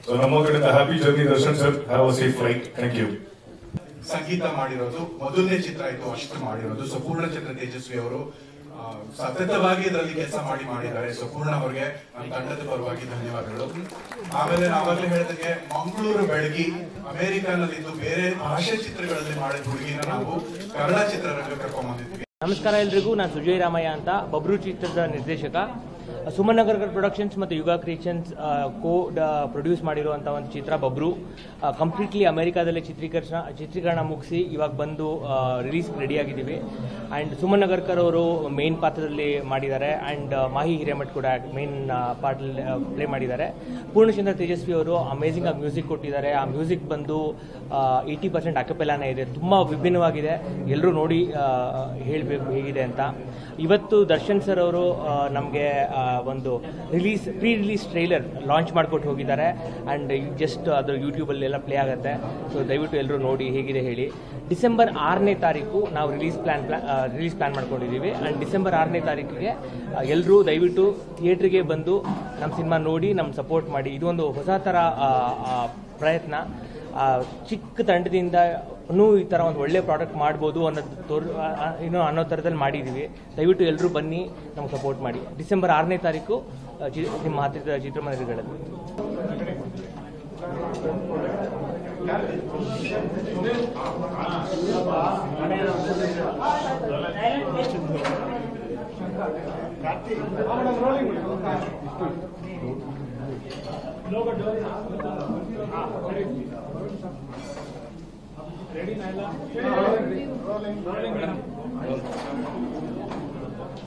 so ನಮ್ಮ ಕಡೆಯಿಂದ happy journey Darshan sir have a safe flight thank you ಸಂಗೀತ ಮಾಡಿರೋದು ಮೊದಲನೇ ಚಿತ್ರ ಇದು ಅಷ್ಟು ಮಾಡಿರೋದು. ಸೊ ಪೂರ್ಣಚಂದ್ರ ತೇಜಸ್ವಿ ಅವರು ಆ, ಸತತವಾಗಿ ಇದರಲ್ಲಿ ಕೆಲಸ ಮಾಡಿ ಮಾಡಿದ್ದಾರೆ. ಸೊ ಪೂರ್ಣ ಅವರಿಗೆ ನಮ್ಮ ತಂಡದ ಪರವಾಗಿ ಧನ್ಯವಾದಗಳು. ಆಮೇಲೆ ನಾವಾಗಲೇ ಹೇಳಿದಂಗೆ ಮಂಗಳೂರು ಬೆಳಗಿ ಅಮೆರಿಕನಲ್ಲಿದ್ದು ಬೇರೆ ಭಾಷೆ ಚಿತ್ರಗಳಲ್ಲಿ ಮಾಡಿದ ಹುಡುಗಿನ ನಾವು ಕನ್ನಡ ಚಿತ್ರರಂಗ ಕರ್ಕೊಂಡ್ ಬಂದಿದ್ವಿ ನಮಸ್ಕಾರ ಎಲ್ರಿಗೂ. ನಾನು ಸುಜಯ್ ರಾಮಯ್ಯ ಅಂತ, ಬಬ್ರು ಚಿತ್ರದ ನಿರ್ದೇಶಕ. ಸುಮನ್ ನಗರ್ಕರ್ ಪ್ರೊಡಕ್ಷನ್ಸ್ ಮತ್ತು ಯುಗ ಕ್ರಿಯೇಷನ್ಸ್ ಕೋ ಪ್ರೊಡ್ಯೂಸ್ ಮಾಡಿರುವಂಥ ಒಂದು ಚಿತ್ರ ಬಬ್ರು. ಕಂಪ್ಲೀಟ್ಲಿ ಅಮೆರಿಕಾದಲ್ಲೇ ಚಿತ್ರೀಕರಣ ಚಿತ್ರೀಕರಣ ಮುಗಿಸಿ ಇವಾಗ ಬಂದು ರಿಲೀಸ್ ರೆಡಿಯಾಗಿದ್ದೀವಿ ಆ್ಯಂಡ್ ಸುಮನ್ ನಗರ್ಕರ್ ಅವರು ಮೇನ್ ಪಾತ್ರದಲ್ಲಿ ಮಾಡಿದ್ದಾರೆ. ಆ್ಯಂಡ್ ಮಾಹಿ ಹಿರೇಮಠ್ ಕೂಡ ಮೇನ್ ಪಾರ್ಟಲ್ಲಿ ಪ್ಲೇ ಮಾಡಿದ್ದಾರೆ. ಪೂರ್ಣಚಂದ್ರ ತೇಜಸ್ವಿ ಅವರು ಅಮೇಝಿಂಗ್ ಆಗಿ ಮ್ಯೂಸಿಕ್ ಕೊಟ್ಟಿದ್ದಾರೆ. ಆ ಮ್ಯೂಸಿಕ್ ಬಂದು ಏಯ್ಟಿ ಪರ್ಸೆಂಟ್ ಅಕಪೆಲಾನೇ ಇದೆ. ತುಂಬ ವಿಭಿನ್ನವಾಗಿದೆ. ಎಲ್ಲರೂ ನೋಡಿ ಹೇಳಬೇಕು ಹೇಗಿದೆ ಅಂತ. ಇವತ್ತು ದರ್ಶನ್ ಸರ್ ಅವರು ನಮಗೆ ಒಂದು release pre release trailer launch ಮಾಡಿಕೊಟ್ಟು ಹೋಗಿದ್ದಾರೆ. ಆ್ಯಂಡ್ ಜಸ್ಟ್ ಅದು ಯೂಟ್ಯೂಬಲ್ಲೆಲ್ಲ ಪ್ಲೇ ಆಗುತ್ತೆ. ಸೊ ದಯವಿಟ್ಟು ಎಲ್ಲರೂ ನೋಡಿ, ಹೇಗಿದೆ ಹೇಳಿ. ಡಿಸೆಂಬರ್ ಆರನೇ ತಾರೀಕು ನಾವು release plan plan release plan ಮಾಡ್ಕೊಂಡಿದ್ದೀವಿ. ಆ್ಯಂಡ್ ಡಿಸೆಂಬರ್ ಆರನೇ ತಾರೀಕಿಗೆ ಎಲ್ಲರೂ ದಯವಿಟ್ಟು ಥಿಯೇಟ್ರಿಗೆ ಬಂದು ನಮ್ಮ ಸಿನಿಮಾ ನೋಡಿ ನಮ್ಮ ಸಪೋರ್ಟ್ ಮಾಡಿ. ಇದೊಂದು ಹೊಸ ಥರ ಪ್ರಯತ್ನ. ಚಿಕ್ಕ ತಂಡದಿಂದ ಈ ಥರ ಒಂದು ಒಳ್ಳೆ ಪ್ರಾಡಕ್ಟ್ ಮಾಡ್ಬೋದು ಅನ್ನೋದು ತೋರ್ ಇನ್ನೂ ಅನ್ನೋ ಥರದಲ್ಲಿ ಮಾಡಿದ್ದೀವಿ ದಯವಿಟ್ಟು ಎಲ್ಲರೂ ಬನ್ನಿ, ನಮ್ಗೆ ಸಪೋರ್ಟ್ ಮಾಡಿ. ಡಿಸೆಂಬರ್ ಆರನೇ ತಾರೀಕು ನಿಮ್ಮ ನಿಮ್ಮ ಹತ್ತಿರದ ಚಿತ್ರಮಂದಿರಗಳಲ್ಲಿ.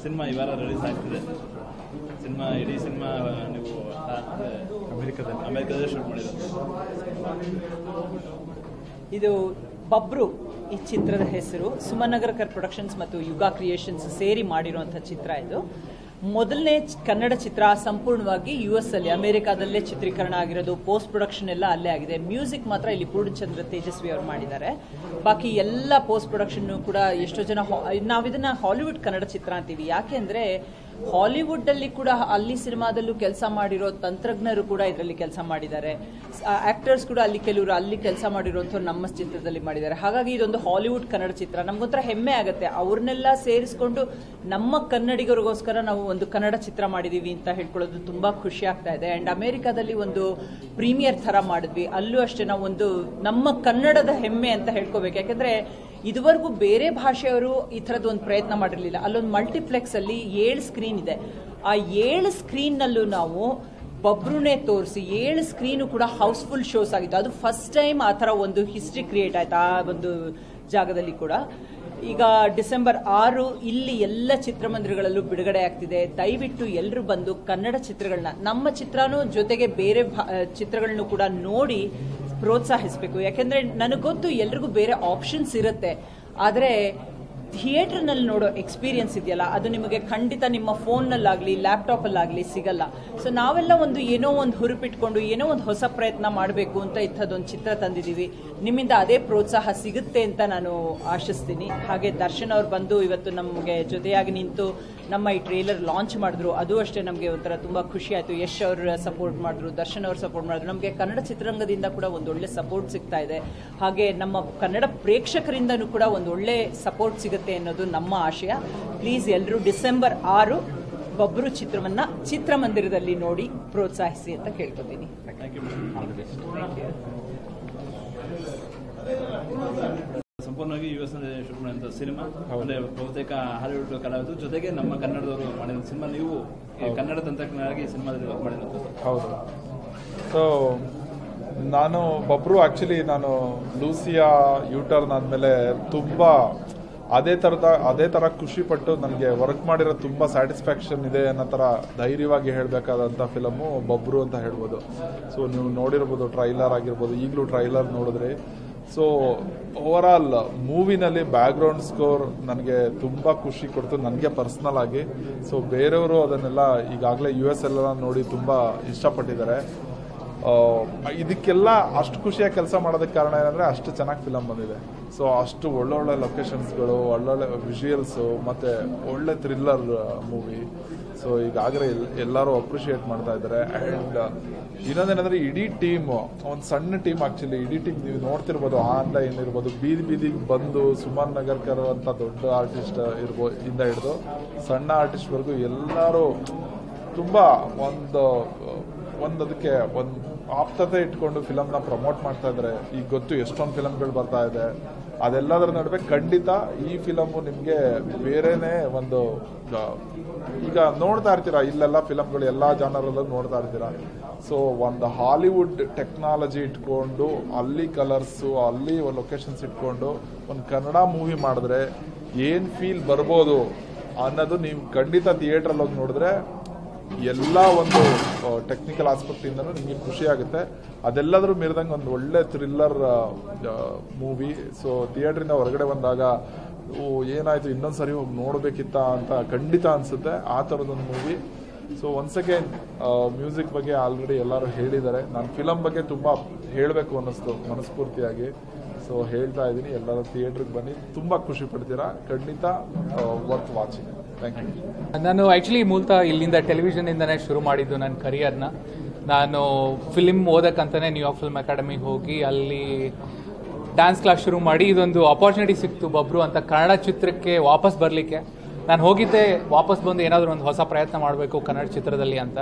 ಸಿನಿಮಾ ಈ ವಾರ ರಿಲೀಸ್ ಆಗ್ತಿದೆ. ಸಿನಿಮಾ ಇಡೀ ಸಿನಿಮಾ ನೀವು ಅಮೆರಿಕದಲ್ಲಿ. ಅಮೆರಿಕದಲ್ಲಿ ಶೂಟ್ ಮಾಡಿರೋದು. ಇದು ಬಬ್ರು ಈ ಚಿತ್ರದ ಹೆಸರು. ಸುಮನಗರಕರ್ ಪ್ರೊಡಕ್ಷನ್ಸ್ ಮತ್ತು ಯುಗ ಕ್ರಿಯೇಷನ್ಸ್ ಸೇರಿ ಮಾಡಿರುವಂತಹ ಚಿತ್ರ ಇದು. ಮೊದಲನೇ ಕನ್ನಡ ಚಿತ್ರ ಸಂಪೂರ್ಣವಾಗಿ ಯು ಎಸ್ ಅಲ್ಲಿ, ಅಮೆರಿಕಾದಲ್ಲೇ ಚಿತ್ರೀಕರಣ ಆಗಿರೋದು ಪೋಸ್ಟ್ ಪ್ರೊಡಕ್ಷನ್ ಎಲ್ಲ ಅಲ್ಲೇ ಆಗಿದೆ. ಮ್ಯೂಸಿಕ್ ಮಾತ್ರ ಇಲ್ಲಿ ಪೂರ್ಣಚಂದ್ರ ತೇಜಸ್ವಿ ಅವರು ಮಾಡಿದ್ದಾರೆ. ಬಾಕಿ ಎಲ್ಲ ಪೋಸ್ಟ್ ಪ್ರೊಡಕ್ಷನ್ ಕೂಡ ಎಷ್ಟೋ ಜನ ನಾವು ಇದನ್ನ ಹಾಲಿವುಡ್ ಕನ್ನಡ ಚಿತ್ರ ಅಂತೀವಿ. ಯಾಕೆ ಅಂದ್ರೆ ಹಾಲಿವುಡ್ ಅಲ್ಲಿ ಕೂಡ ಅಲ್ಲಿ ಸಿನಿಮಾದಲ್ಲೂ ಕೆಲಸ ಮಾಡಿರೋ ತಂತ್ರಜ್ಞರು ಕೂಡ ಇದರಲ್ಲಿ ಕೆಲಸ ಮಾಡಿದ್ದಾರೆ. ಆಕ್ಟರ್ಸ್ ಕೂಡ ಅಲ್ಲಿ ಕೆಲವರು ಅಲ್ಲಿ ಕೆಲಸ ಮಾಡಿರುವಂಥವ್ರು ನಮ್ಮ ಚಿತ್ರದಲ್ಲಿ ಮಾಡಿದ್ದಾರೆ. ಹಾಗಾಗಿ ಇದೊಂದು ಹಾಲಿವುಡ್ ಕನ್ನಡ ಚಿತ್ರ. ನಮಗೊಂಥರ ಹೆಮ್ಮೆ ಆಗುತ್ತೆ. ಅವ್ರನ್ನೆಲ್ಲ ಸೇರಿಸ್ಕೊಂಡು ನಮ್ಮ ಕನ್ನಡಿಗರಿಗೋಸ್ಕರ ನಾವು ಒಂದು ಕನ್ನಡ ಚಿತ್ರ ಮಾಡಿದೀವಿ ಅಂತ ಹೇಳ್ಕೊಳ್ಳೋದು ತುಂಬಾ ಖುಷಿ ಆಗ್ತಾ ಇದೆ. ಅಂಡ್ ಅಮೆರಿಕಾದಲ್ಲಿ ಒಂದು ಪ್ರೀಮಿಯರ್ ತರ ಮಾಡಿದ್ವಿ. ಅಲ್ಲೂ ಅಷ್ಟೇ ನಾವು ಒಂದು ನಮ್ಮ ಕನ್ನಡದ ಹೆಮ್ಮೆ ಅಂತ ಹೇಳ್ಕೋಬೇಕು. ಯಾಕಂದ್ರೆ ಇದುವರೆಗೂ ಬೇರೆ ಭಾಷೆಯವರು ಈ ಥರದ್ದು ಒಂದು ಪ್ರಯತ್ನ ಮಾಡಿರಲಿಲ್ಲ. ಅಲ್ಲೊಂದು ಮಲ್ಟಿಪ್ಲೆಕ್ಸ್ ಅಲ್ಲಿ ಏಳು ಸ್ಕ್ರೀನ್ ಇದೆ. ಆ ಏಳು ಸ್ಕ್ರೀನ್ ನಲ್ಲೂ ನಾವು ಬಬ್ರುನೇ ತೋರಿಸಿ ಏಳು ಸ್ಕ್ರೀನು ಕೂಡ ಹೌಸ್ಫುಲ್ ಶೋಸ್ ಆಗಿತ್ತು. ಅದು ಫಸ್ಟ್ ಟೈಮ್ ಆ ಥರ ಒಂದು ಹಿಸ್ಟ್ರಿ ಕ್ರಿಯೇಟ್ ಆಯ್ತು ಆ ಒಂದು ಜಾಗದಲ್ಲಿ ಕೂಡ. ಈಗ ಡಿಸೆಂಬರ್ ಆರು ಇಲ್ಲಿ ಎಲ್ಲ ಚಿತ್ರಮಂದಿರಗಳಲ್ಲೂ ಬಿಡುಗಡೆ ಆಗ್ತಿದೆ. ದಯವಿಟ್ಟು ಎಲ್ಲರೂ ಬಂದು ಕನ್ನಡ ಚಿತ್ರಗಳನ್ನ, ನಮ್ಮ ಚಿತ್ರನೂ ಜೊತೆಗೆ ಬೇರೆ ಚಿತ್ರಗಳನ್ನು ಕೂಡ ನೋಡಿ ಪ್ರೋತ್ಸಾಹಿಸಬೇಕು. ಯಾಕೆಂದ್ರೆ ನನಗೊತ್ತು ಗೊತ್ತು ಎಲ್ರಿಗೂ ಬೇರೆ ಆಪ್ಷನ್ಸ್ ಇರುತ್ತೆ. ಆದರೆ ಥಿಯೇಟರ್ನಲ್ಲಿ ನೋಡೋ ಎಕ್ಸ್ಪೀರಿಯನ್ಸ್ ಇದೆಯಲ್ಲ, ಅದು ನಿಮಗೆ ಖಂಡಿತ ನಿಮ್ಮ ಫೋನ್ನಲ್ಲಾಗಲಿ ಲ್ಯಾಪ್ಟಾಪಲ್ಲಾಗಲಿ ಸಿಗಲ್ಲ. ಸೊ ನಾವೆಲ್ಲ ಒಂದು ಏನೋ ಒಂದು ಹುರುಪಿಟ್ಕೊಂಡು, ಏನೋ ಒಂದು ಹೊಸ ಪ್ರಯತ್ನ ಮಾಡಬೇಕು ಅಂತ ಇಂಥದ್ದೊಂದು ಚಿತ್ರ ತಂದಿದ್ದೀವಿ. ನಿಮ್ಮಿಂದ ಅದೇ ಪ್ರೋತ್ಸಾಹ ಸಿಗುತ್ತೆ ಅಂತ ನಾನು ಆಶಿಸ್ತೀನಿ. ಹಾಗೆ ದರ್ಶನ್ ಅವ್ರು ಬಂದು ಇವತ್ತು ನಮಗೆ ಜೊತೆಯಾಗಿ ನಿಂತು ನಮ್ಮ ಈ ಟ್ರೇಲರ್ ಲಾಂಚ್ ಮಾಡಿದ್ರು. ಅದು ಅಷ್ಟೇ ನಮಗೆ ಒಂಥರ ತುಂಬ ಖುಷಿ ಆಯಿತು. ಯಶ್ ಅವರು ಸಪೋರ್ಟ್ ಮಾಡಿದ್ರು, ದರ್ಶನ್ ಅವರು ಸಪೋರ್ಟ್ ಮಾಡಿದ್ರು. ನಮಗೆ ಕನ್ನಡ ಚಿತ್ರರಂಗದಿಂದ ಕೂಡ ಒಂದು ಒಳ್ಳೆ ಸಪೋರ್ಟ್ ಸಿಗ್ತಾ ಇದೆ. ಹಾಗೆ ನಮ್ಮ ಕನ್ನಡ ಪ್ರೇಕ್ಷಕರಿಂದನೂ ಕೂಡ ಒಂದು ಒಳ್ಳೆ ಸಪೋರ್ಟ್ ಸಿಗುತ್ತೆ. ಅನ್ನೋದು ನಮ್ಮ ಆಶಯ. ಪ್ಲೀಸ್ ಎಲ್ಲರೂ ಡಿಸೆಂಬರ್ ಆರು ಬಬ್ರು ಚಿತ್ರವನ್ನ ಚಿತ್ರಮಂದಿರದಲ್ಲಿ ನೋಡಿ ಪ್ರೋತ್ಸಾಹಿಸಿ ಅಂತ ಕೇಳ್ಕೊತೀನಿ. ಸಂಪೂರ್ಣವಾಗಿ ಯುವ ಸಂಜೆ ಶುರು ಮಾಡಿದಂಥ ಸಿನಿಮಾ ಅಂದ್ರೆ ಬಹುತೇಕ ಹಾಲಿವುಡ್ ಕಲಾವಿದರು ಜೊತೆಗೆ ನಮ್ಮ ಕನ್ನಡದವರು ಮಾಡಿದ ಸಿನಿಮಾ ನೀವು ಕನ್ನಡ ತಂತ್ರಜ್ಞರಾಗಿ ಸಿನಿಮಾದಲ್ಲಿ ವರ್ಕ್ ಮಾಡಿದಂಥದ್ದು ಹೌದು. ಸೊ ನಾನು ಬಬ್ರು ಆ್ಯಕ್ಚುಲಿ ನಾನು ಲೂಸಿಯಾ ಯೂಟರ್ನ್ ಆದಮೇಲೆ ತುಂಬ ಅದೇ ಥರದ ಅದೇ ಥರ ಖುಷಿ ಪಟ್ಟು ನನಗೆ ವರ್ಕ್ ಮಾಡಿರೋ ತುಂಬ ಸ್ಯಾಟಿಸ್ಫ್ಯಾಕ್ಷನ್ ಇದೆ ಅನ್ನೋ ಥರ ಧೈರ್ಯವಾಗಿ ಹೇಳಬೇಕಾದಂಥ ಫಿಲಮು ಬಬ್ರು ಅಂತ ಹೇಳ್ಬೋದು. ಸೊ ನೀವು ನೋಡಿರ್ಬೋದು ಟ್ರೈಲರ್ ಆಗಿರ್ಬೋದು, ಈಗಲೂ ಟ್ರೈಲರ್ ನೋಡಿದ್ರಿ. ಸೊ ಓವರ್ ಆಲ್ ಮೂವಿನಲ್ಲಿ ಬ್ಯಾಕ್ಗ್ರೌಂಡ್ ಸ್ಕೋರ್ ನನಗೆ ತುಂಬ ಖುಷಿ ಕೊಡ್ತು, ನನಗೆ ಪರ್ಸ್ನಲ್ ಆಗಿ. ಸೊ ಬೇರೆಯವರು ಅದನ್ನೆಲ್ಲ ಈಗಾಗಲೇ ಯು ಎಸ್ ಎಲ್ಲ ನೋಡಿ ತುಂಬ ಇಷ್ಟಪಟ್ಟಿದ್ದಾರೆ. ಇದಕ್ಕೆಲ್ಲ ಅಷ್ಟು ಖುಷಿಯಾಗಿ ಕೆಲಸ ಮಾಡೋದಕ್ಕೆ ಕಾರಣ ಏನಂದರೆ ಅಷ್ಟು ಚೆನ್ನಾಗಿ ಫಿಲಮ್ ಬಂದಿದೆ. ಸೊ ಅಷ್ಟು ಒಳ್ಳೊಳ್ಳೆ ಲೊಕೇಶನ್ಸ್ಗಳು ಒಳ್ಳೊಳ್ಳೆ ವಿಷುಯಲ್ಸು ಮತ್ತು ಒಳ್ಳೆ ಥ್ರಿಲ್ಲರ್ ಮೂವಿ ಸೊ ಈಗಾಗಲೇ ಎಲ್- ಎಲ್ಲರೂ ಅಪ್ರಿಷಿಯೇಟ್ ಮಾಡ್ತಾ ಇದ್ದಾರೆ. ಆ್ಯಂಡ್ ಇನ್ನೊಂದೇನಂದ್ರೆ ಇಡೀ ಟೀಮ್ ಒಂದು ಸಣ್ಣ ಟೀಮ್ ಆಕ್ಚುಲಿ ಇಡೀ ಟೀಮ್ ನೀವು ನೋಡ್ತಿರ್ಬೋದು ಆನ್ಲೈನ್ ಇರ್ಬೋದು ಬೀದಿ ಬೀದಿಗೆ ಬಂದು ಸುಮನ್ ನಗರ್ಕರ್ ಅಂತ ದೊಡ್ಡ ಆರ್ಟಿಸ್ಟ್ ಇರ್ಬೋ, ಇಂದ ಹಿಡಿದು ಸಣ್ಣ ಆರ್ಟಿಸ್ಟ್ವರೆಗೂ ಎಲ್ಲರೂ ತುಂಬ ಒಂದು ಒಂದು ಅದಕ್ಕೆ ಒಂದು ಆಪ್ತತೆ ಇಟ್ಕೊಂಡು ಫಿಲಮ್ನ ಪ್ರಮೋಟ್ ಮಾಡ್ತಾ ಇದ್ದಾರೆ ಈಗ ಗೊತ್ತು ಎಷ್ಟೊಂದು ಫಿಲಮ್ಗಳು ಬರ್ತಾ ಇದೆ. ಅದೆಲ್ಲದರ ನಡುವೆ ಖಂಡಿತ ಈ ಫಿಲಮು ನಿಮಗೆ ಬೇರೆನೇ ಒಂದು ಈಗ ನೋಡ್ತಾ ಇರ್ತೀರಾ, ಇಲ್ಲೆಲ್ಲ ಫಿಲಮ್ಗಳು ಎಲ್ಲ ಜನರಲ್ಲೂ ನೋಡ್ತಾ ಇರ್ತೀರಾ. ಸೊ ಒಂದು ಹಾಲಿವುಡ್ ಟೆಕ್ನಾಲಜಿ ಇಟ್ಕೊಂಡು, ಅಲ್ಲಿ ಕಲರ್ಸು ಅಲ್ಲಿ ಲೊಕೇಶನ್ಸ್ ಇಟ್ಕೊಂಡು, ಒಂದು ಕನ್ನಡ ಮೂವಿ ಮಾಡಿದ್ರೆ ಏನು ಫೀಲ್ ಬರ್ಬೋದು ಅನ್ನೋದು ನೀವು ಖಂಡಿತ ಥಿಯೇಟ್ರಲ್ಲಿ ಹೋಗಿ ನೋಡಿದ್ರೆ ಎಲ್ಲ ಒಂದು ಟೆಕ್ನಿಕಲ್ ಆಸ್ಪೆಕ್ಟ್ ಇಂದನೂ ನಿಮಗೆ ಖುಷಿ ಆಗುತ್ತೆ. ಅದೆಲ್ಲದರೂ ಮೀರಿದಂಗೆ ಒಂದು ಒಳ್ಳೆ ಥ್ರಿಲ್ಲರ್ ಮೂವಿ ಸೊ ಥಿಯೇಟ್ರಿಂದ ಹೊರಗಡೆ ಬಂದಾಗ, ಓ, ಏನಾಯ್ತು ಇನ್ನೊಂದು ಸರಿ ಹೋಗಿ ನೋಡಬೇಕಿತ್ತ ಅಂತ ಖಂಡಿತ ಅನ್ಸುತ್ತೆ. ಆ ಥರದೊಂದು movie so once again music ಬಗ್ಗೆ ಆಲ್ರೆಡಿ ಎಲ್ಲರೂ ಹೇಳಿದ್ದಾರೆ. ನಾನು ಫಿಲಮ್ ಬಗ್ಗೆ ತುಂಬ ಹೇಳಬೇಕು ಅನ್ನಿಸ್ತು, ಮನಸ್ಫೂರ್ತಿಯಾಗಿ. ಸೊ ಹೇಳ್ತಾ ಇದ್ದೀನಿ, ಎಲ್ಲರೂ ಥಿಯೇಟ್ರಿಗೆ ಬನ್ನಿ. ತುಂಬ ಖುಷಿ ಪಡ್ತೀರಾ? ಖಂಡಿತ ವರ್ತ್ ವಾಚಿಂಗ್ ಥ್ಯಾಂಕ್ ಯು ನಾನು ಆ್ಯಕ್ಚುಲಿ ಮೂಲತಃ ಇಲ್ಲಿಂದ ಟೆಲಿವಿಷನಿಂದನೇ ಶುರು ಮಾಡಿದ್ದು ನನ್ನ ಕರಿಯರ್ನ ನಾನು ಫಿಲಿಮ್ ಓದಕ್ಕಂತಾನೆ ನ್ಯೂಯಾರ್ಕ್ ಫಿಲ್ಮ್ ಅಕಾಡೆಮಿಗೆ ಹೋಗಿ, ಅಲ್ಲಿ ಡ್ಯಾನ್ಸ್ ಕ್ಲಾಸ್ ಶುರು ಮಾಡಿ, ಇದೊಂದು ಅಪಾರ್ಚುನಿಟಿ ಸಿಕ್ತು ಬಬ್ರು ಅಂತ ಕನ್ನಡ ಚಿತ್ರಕ್ಕೆ ವಾಪಸ್ ಬರಲಿಕ್ಕೆ. ನಾನು ಹೋಗಿದ್ದೆ, ವಾಪಸ್ ಬಂದು ಏನಾದರೂ ಒಂದು ಹೊಸ ಪ್ರಯತ್ನ ಮಾಡಬೇಕು ಕನ್ನಡ ಚಿತ್ರದಲ್ಲಿ ಅಂತ.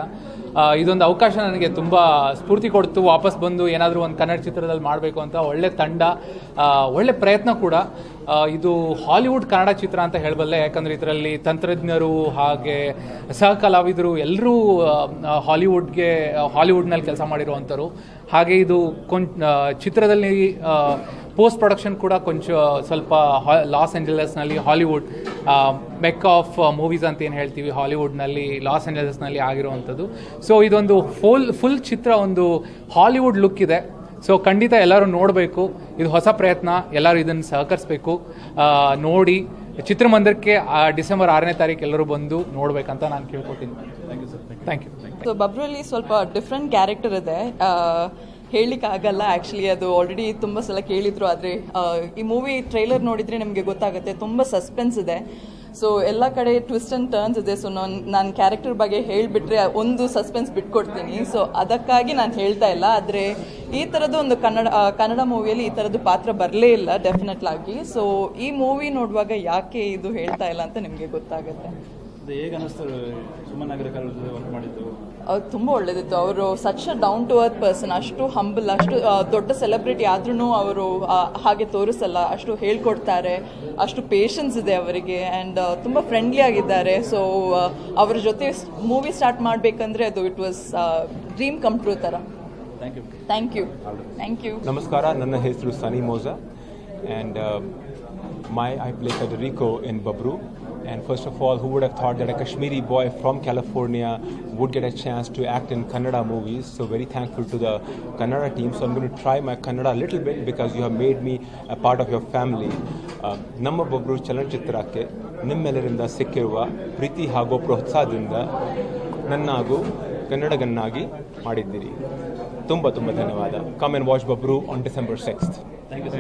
ಇದೊಂದು ಅವಕಾಶ ನನಗೆ ತುಂಬ ಸ್ಫೂರ್ತಿ ಕೊಡ್ತು. ವಾಪಸ್ ಬಂದು ಏನಾದರೂ ಒಂದು ಕನ್ನಡ ಚಿತ್ರದಲ್ಲಿ ಮಾಡಬೇಕು ಅಂತ ಒಳ್ಳೆ ತಂಡ ಒಳ್ಳೆ ಪ್ರಯತ್ನ ಕೂಡ. ಇದು ಹಾಲಿವುಡ್ ಕನ್ನಡ ಚಿತ್ರ ಅಂತ ಹೇಳಬಲ್ಲೆ, ಯಾಕಂದರೆ ಇದರಲ್ಲಿ ತಂತ್ರಜ್ಞರು ಹಾಗೆ ಸಹ ಕಲಾವಿದರು ಎಲ್ಲರೂ ಹಾಲಿವುಡ್ಗೆ, ಹಾಲಿವುಡ್ನಲ್ಲಿ ಕೆಲಸ ಮಾಡಿರುವಂಥರು ಹಾಗೆ ಇದು ಕೊಂ ಚಿತ್ರದಲ್ಲಿ ಪೋಸ್ಟ್ ಪ್ರೊಡಕ್ಷನ್ ಕೂಡ ಕೊಂಚ ಸ್ವಲ್ಪ ಹಾ- ಲಾಸ್ ಏಂಜಲಸ್ನಲ್ಲಿ ಹಾಲಿವುಡ್ ಮೆಕ್ ಆಫ್ ಮೂವೀಸ್ ಅಂತ ಏನು ಹೇಳ್ತೀವಿ ಹಾಲಿವುಡ್ನಲ್ಲಿ ಲಾಸ್ ಏಂಜಲಸ್ನಲ್ಲಿ ಆಗಿರುವಂಥದ್ದು. ಸೊ ಇದೊಂದು ಫುಲ್ ಫುಲ್ ಚಿತ್ರ ಒಂದು ಹಾಲಿವುಡ್ ಲುಕ್ ಇದೆ. ಸೊ ಖಂಡಿತ ಎಲ್ಲರೂ ನೋಡಬೇಕು. ಇದು ಹೊಸ ಪ್ರಯತ್ನ. ಎಲ್ಲರೂ ಇದನ್ನು ಸಹಕರಿಸಬೇಕು. ನೋಡಿ. ಚಿತ್ರಮಂದಿರಕ್ಕೆ ಆ, ಡಿಸೆಂಬರ್ ಆರನೇ ತಾರೀಕು ಎಲ್ಲರೂ ಬಂದು ನೋಡಬೇಕಂತ ನಾನು ಕೇಳ್ಕೊತೀನಿ. ಥ್ಯಾಂಕ್ ಯು ಸೊ ಬಬ್ರಲ್ಲಿ ಸ್ವಲ್ಪ ಡಿಫ್ರೆಂಟ್ ಕ್ಯಾರೆಕ್ಟರ್ ಇದೆ. ಹೇಳಲಿಕ್ಕೆ ಆಗಲ್ಲ ಆ್ಯಕ್ಚುಲಿ ಅದು ಆಲ್ರೆಡಿ ತುಂಬ ಸಲ ಕೇಳಿದ್ರು. ಆದರೆ ಈ ಮೂವಿ ಟ್ರೈಲರ್ ನೋಡಿದರೆ ನಿಮಗೆ ಗೊತ್ತಾಗುತ್ತೆ. ತುಂಬ ಸಸ್ಪೆನ್ಸ್ ಇದೆ. ಸೊ ಎಲ್ಲ ಕಡೆ ಟ್ವಿಸ್ಟ್ ಆ್ಯಂಡ್ ಟರ್ನ್ಸ್ ಇದೆ. ಸೊ ನಾನು ನಾನು ಕ್ಯಾರೆಕ್ಟರ್ ಬಗ್ಗೆ ಹೇಳಿಬಿಟ್ರೆ ಒಂದು ಸಸ್ಪೆನ್ಸ್ ಬಿಟ್ಕೊಡ್ತೀನಿ. ಸೊ ಅದಕ್ಕಾಗಿ ನಾನು ಹೇಳ್ತಾ ಇಲ್ಲ. ಆದರೆ, ಈ ಥರದ್ದು ಒಂದು ಕನ್ನಡ ಕನ್ನಡ ಮೂವಿಯಲ್ಲಿ ಈ ಥರದ್ದು ಪಾತ್ರ ಬರಲೇ ಇಲ್ಲ ಡೆಫಿನೆಟ್ಲಾಗಿ ಸೊ ಈ ಮೂವಿ ನೋಡುವಾಗ ಯಾಕೆ ಇದು ಹೇಳ್ತಾ ಇಲ್ಲ ಅಂತ ನಿಮಗೆ ಗೊತ್ತಾಗುತ್ತೆ. ಹೇಗೆ ಅನ್ನಿಸ್ತು ಸುಮನ್ ನಗರಕರ್ ವರ್ಕ್ ಮಾಡಿದ್ದು? ಅವ್ರು ತುಂಬ ಒಳ್ಳೇದಿತ್ತು. ಅವರು such a down to earth person ಅಷ್ಟು ಹಂಬಲ್ ಅಷ್ಟು ದೊಡ್ಡ ಸೆಲೆಬ್ರಿಟಿ ಆದ್ರೂ ಅವರು ಹಾಗೆ ತೋರಿಸಲ್ಲ. ಅಷ್ಟು ಹೇಳ್ಕೊಡ್ತಾರೆ. ಅಷ್ಟು ಪೇಷನ್ಸ್ ಇದೆ ಅವರಿಗೆ. ಆ್ಯಂಡ್ ತುಂಬ ಫ್ರೆಂಡ್ಲಿ ಆಗಿದ್ದಾರೆ. ಸೊ ಅವ್ರ ಜೊತೆ ಮೂವಿ ಸ್ಟಾರ್ಟ್ ಮಾಡಬೇಕಂದ್ರೆ ಅದು it was dream come true ಥರ thank you thank you thank you ನಮಸ್ಕಾರ. ನನ್ನ ಹೆಸರು Sunny Moza. And my I plays Rico in Babru. And first of all, who would have thought that a Kashmiri boy from California would get a chance to act in Kannada movies? So very thankful to the Kannada team. So I'm going to try my Kannada a little bit because you have made me a part of your family. Uh, ನಮ್ಮ ಬಬ್ರು ಚಲನಚಿತ್ರಕ್ಕೆ ನಿಮ್ಮೆಲ್ಲರಿಂದ ಸಿಕ್ಕಿರುವ ಪ್ರೀತಿ ಹಾಗೂ ಪ್ರೋತ್ಸಾಹದಿಂದ ನನ್ನ ಹಾಗೂ ಕನ್ನಡಗನ್ನಾಗಿ ಮಾಡಿದ್ದೀರಿ ತುಂಬ ತುಂಬ ಧನ್ಯವಾದ come and watch Babru on December sixth thank you